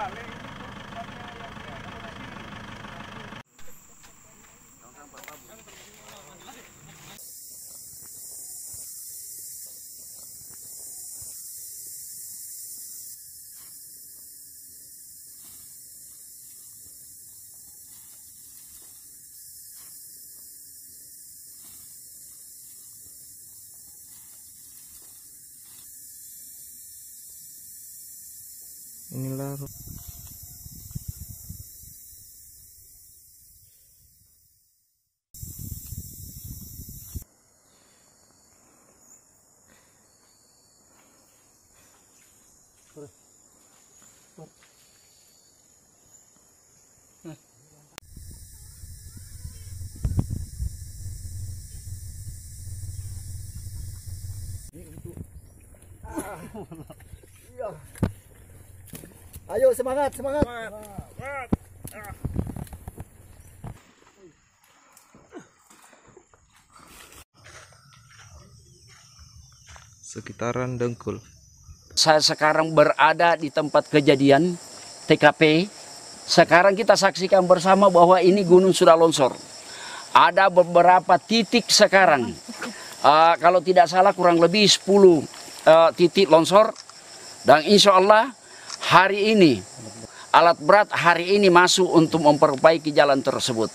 Valeu! inilah eh, Yeah. Ayo semangat, semangat. sekitaran dengkul Saya sekarang berada di tempat kejadian TKP. Sekarang kita saksikan bersama bahwa ini gunung sudah longsor. Ada beberapa titik sekarang. Ah, kalau tidak salah kurang lebih 10 eh, titik longsor. Dan insya Allah hari ini alat berat hari ini masuk untuk memperbaiki jalan tersebut.